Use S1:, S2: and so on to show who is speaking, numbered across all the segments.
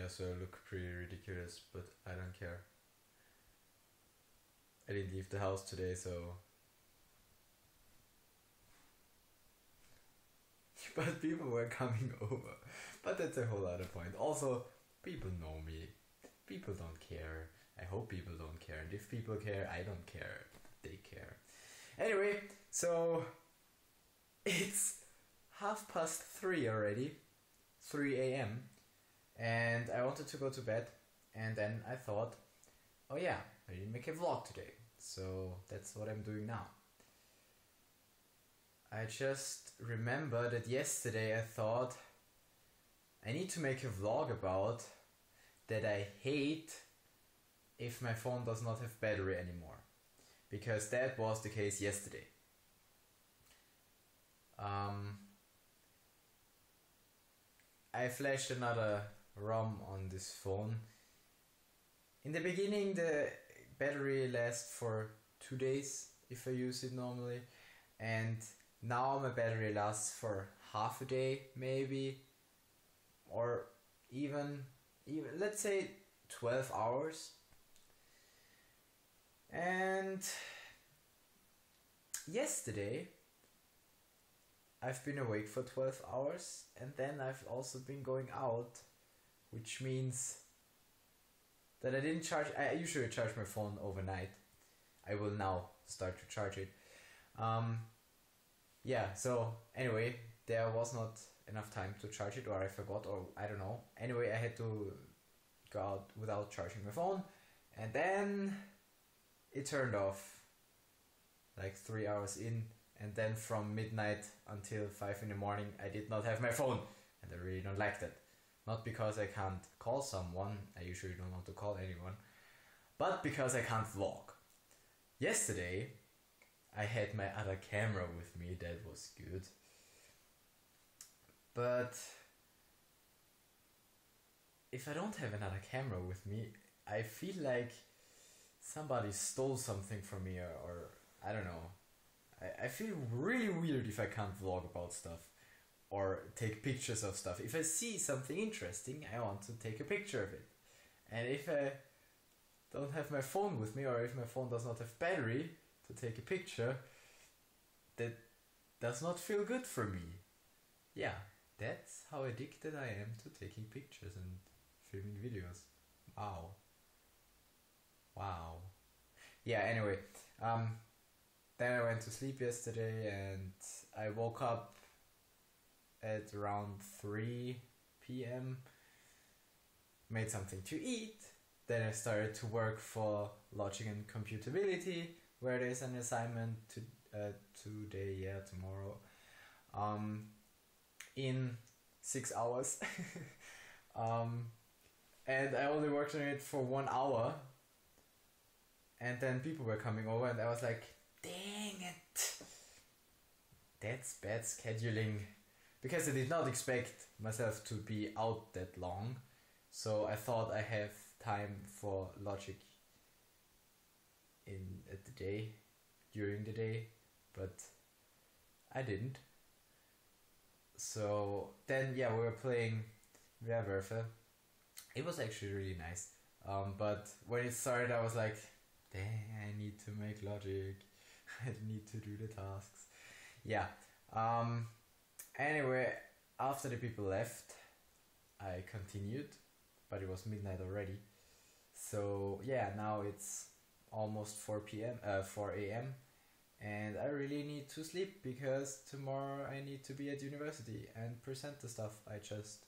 S1: Yeah, so I look pretty ridiculous, but I don't care. I didn't leave the house today, so. But people were coming over. But that's a whole other point. Also, people know me. People don't care. I hope people don't care. And if people care, I don't care. They care. Anyway, so it's half past three already, 3 a.m. And I wanted to go to bed. And then I thought, oh yeah, I didn't make a vlog today. So that's what I'm doing now. I just remember that yesterday I thought I need to make a vlog about that I hate if my phone does not have battery anymore. Because that was the case yesterday. Um, I flashed another ROM on this phone. In the beginning, the battery lasts for two days if I use it normally, and now my battery lasts for half a day maybe, or even even let's say 12 hours. And yesterday I've been awake for 12 hours and then I've also been going out, which means that I didn't charge. I usually charge my phone overnight. I will now start to charge it. Um, yeah, so anyway, there was not enough time to charge it, or I forgot, or I don't know. Anyway, I had to go out without charging my phone, and then it turned off like three hours in, and then from midnight until five in the morning, I did not have my phone, and I really don't like that. Not because I can't call someone, I usually don't want to call anyone, but because I can't vlog. Yesterday, I had my other camera with me, that was good. But if I don't have another camera with me, I feel like somebody stole something from me or, or I don't know. I, I feel really weird if I can't vlog about stuff or take pictures of stuff. If I see something interesting, I want to take a picture of it. And if I don't have my phone with me or if my phone does not have battery to take a picture, that does not feel good for me. Yeah, that's how addicted I am to taking pictures and filming videos. Wow. Wow. Yeah, anyway, um, then I went to sleep yesterday and I woke up at around 3 p.m. Made something to eat. Then I started to work for Logic and Computability, where there's an assignment to uh, today, yeah, tomorrow, um, in six hours. um, and I only worked on it for one hour. And then people were coming over, and I was like, dang it! That's bad scheduling because I did not expect myself to be out that long, so I thought I have time for logic in at the day, during the day, but I didn't. So then, yeah, we were playing Werwölfe. It was actually really nice, um, but when it started, I was like, "Dang, I need to make logic. I need to do the tasks." Yeah. Um, Anyway, after the people left, I continued, but it was midnight already. So yeah, now it's almost 4 p.m. Uh, 4 a.m. and I really need to sleep because tomorrow I need to be at university and present the stuff I just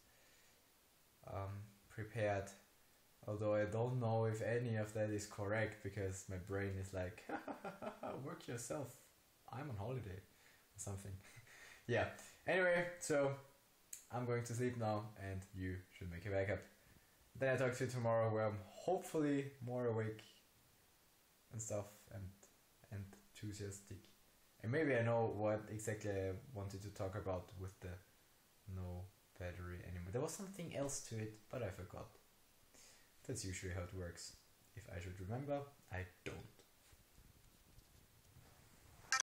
S1: um, prepared. Although I don't know if any of that is correct because my brain is like, work yourself. I'm on holiday or something. Yeah. Anyway, so I'm going to sleep now, and you should make a backup. Then I talk to you tomorrow, where I'm hopefully more awake and stuff, and and enthusiastic. And maybe I know what exactly I wanted to talk about with the no battery anymore. There was something else to it, but I forgot. That's usually how it works. If I should remember, I don't.